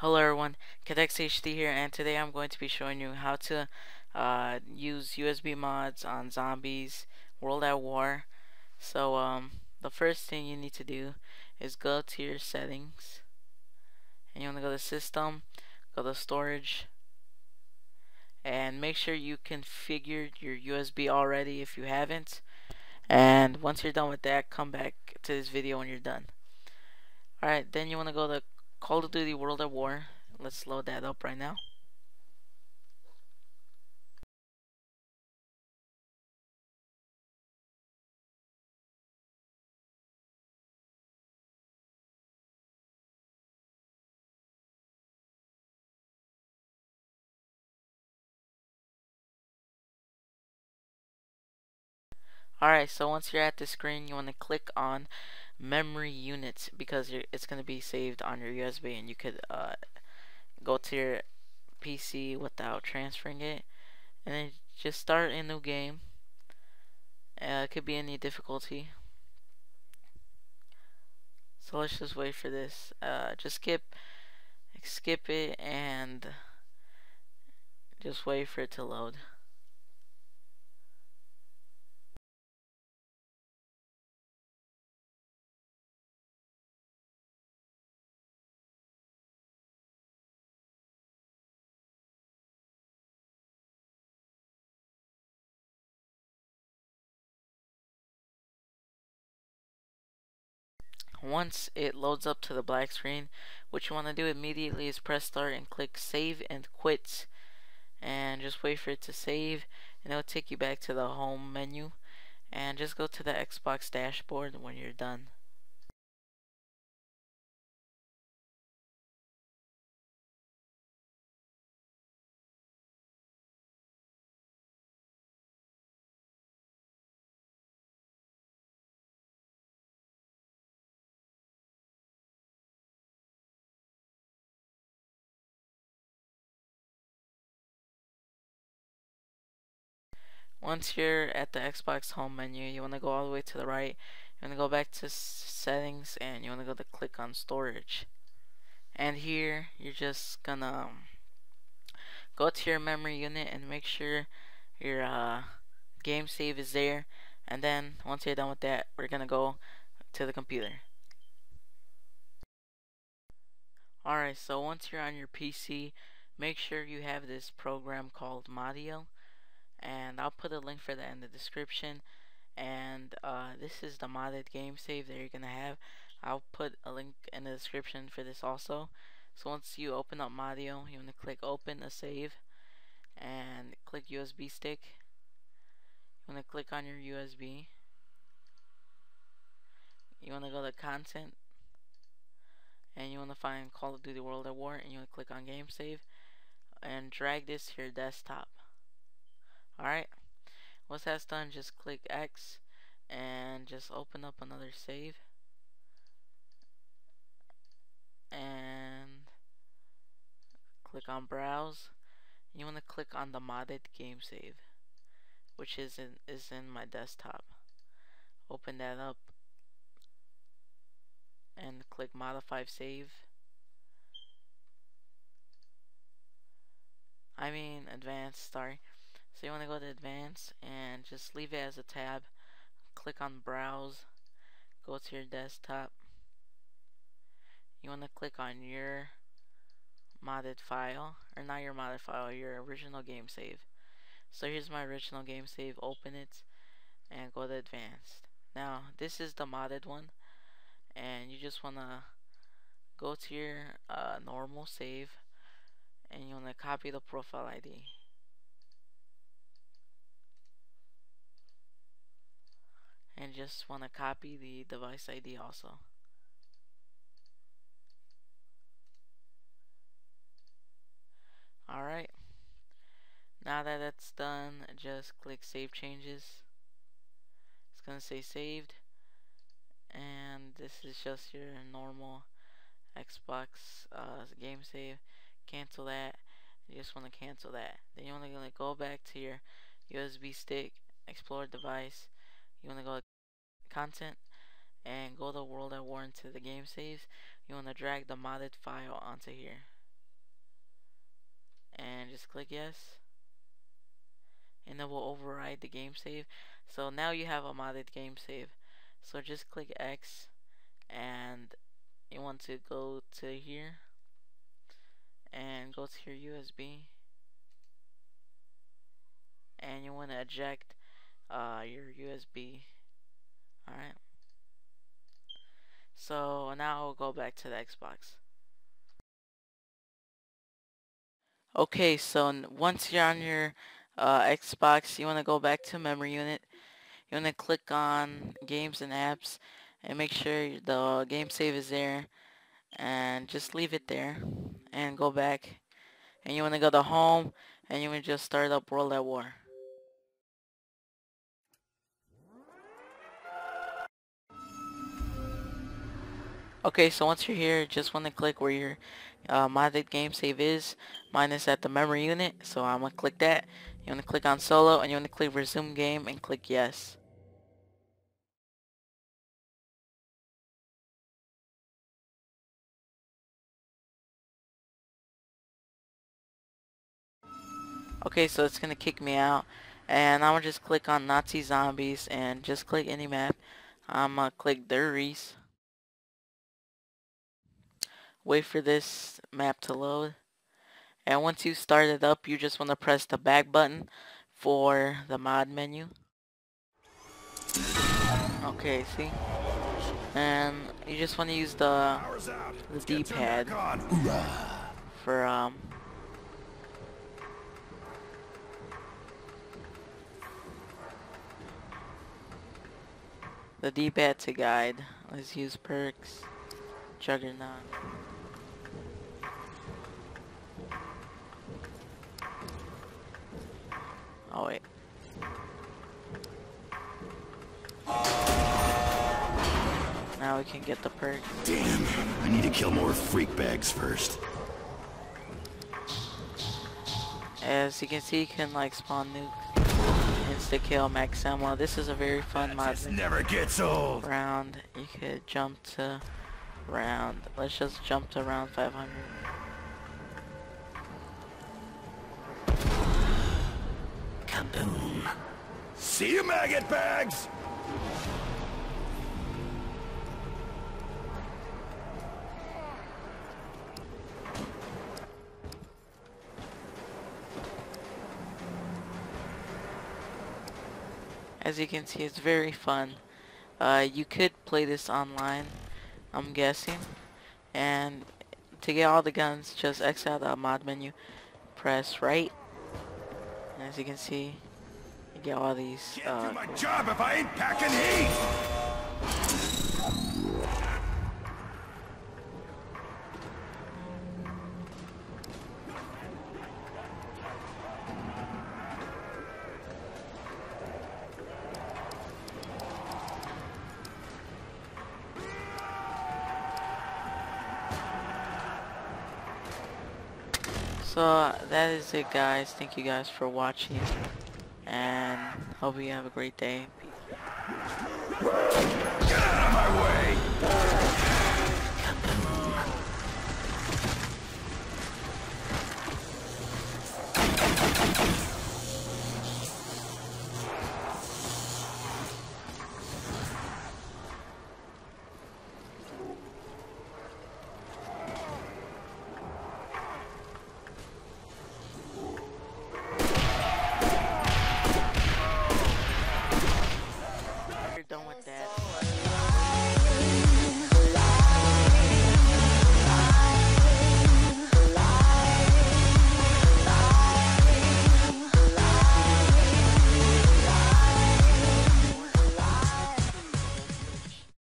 Hello everyone, KeDxHD here and today I'm going to be showing you how to uh, use USB mods on zombies World at War. So um, the first thing you need to do is go to your settings and you want to go to system, go to storage and make sure you configured your USB already if you haven't and once you're done with that come back to this video when you're done. Alright, then you want to go to Call of Duty World at War. Let's load that up right now. Alright, so once you're at the screen, you want to click on memory units because it's going to be saved on your USB and you could uh, go to your PC without transferring it. And then just start a new game. Uh, it could be any difficulty. So let's just wait for this. Uh, just skip skip it and just wait for it to load Once it loads up to the black screen, what you want to do immediately is press start and click save and quit and just wait for it to save and it'll take you back to the home menu and just go to the Xbox dashboard when you're done. Once you're at the Xbox home menu, you want to go all the way to the right. You want to go back to settings and you want to go to click on storage. And here, you're just gonna um, go to your memory unit and make sure your uh, game save is there. And then, once you're done with that, we're gonna go to the computer. Alright, so once you're on your PC, make sure you have this program called Modio and I'll put a link for that in the description. And uh, this is the modded game save that you're gonna have. I'll put a link in the description for this also. So once you open up Modio you want to click open a save and click USB stick. You want to click on your USB you want to go to content and you want to find Call of Duty World at War and you want to click on game save and drag this to your desktop Alright, once that's done, just click X and just open up another save. And click on Browse. You want to click on the modded game save, which is in, is in my desktop. Open that up and click Modify Save. I mean Advanced, sorry. So you want to go to advanced and just leave it as a tab. Click on browse. Go to your desktop. You want to click on your modded file. Or not your modded file, your original game save. So here's my original game save. Open it and go to advanced. Now this is the modded one. And you just want to go to your uh, normal save. And you want to copy the profile ID. And just want to copy the device ID also. Alright, now that that's done, just click Save Changes. It's going to say saved, and this is just your normal Xbox uh, game save. Cancel that. You just want to cancel that. Then you're only going to go back to your USB stick, explore device, you want to go to content and go to World at War into the game saves. You want to drag the modded file onto here. and just click yes and it will override the game save so now you have a modded game save so just click X and you want to go to here and go to your USB and you want to eject uh, your USB alright. So now we'll go back to the Xbox. Okay so once you're on your uh, Xbox you want to go back to memory unit. You want to click on games and apps and make sure the game save is there. And just leave it there and go back. And you want to go to home and you want to just start up World at War Okay, so once you're here, just want to click where your uh, modded game save is. Mine is at the memory unit, so I'm going to click that. You want to click on solo, and you want to click resume game, and click yes. Okay, so it's going to kick me out. And I'm going to just click on Nazi Zombies, and just click any map. I'm going to click Der Riese wait for this map to load. And once you start it up you just want to press the back button for the mod menu. Okay see? And you just want to use the the d-pad for um the d-pad to guide. Let's use perks juggernaut Oh wait. Now we can get the perk. Damn, I need to kill more freak bags first. As you can see, you can like spawn nuke, insta kill, max ammo. This is a very fun mod. This never gets old. Round, you could jump to round. Let's just jump to round 500. Kaboom. See you, maggot bags! As you can see, it's very fun. Uh, you could play this online, I'm guessing. And to get all the guns, just exit out the mod menu, press right, as you can see, you get all these. Can't uh, do my job if I ain't packing heat. So that is it guys. Thank you guys for watching and hope you have a great day. Get out of my way!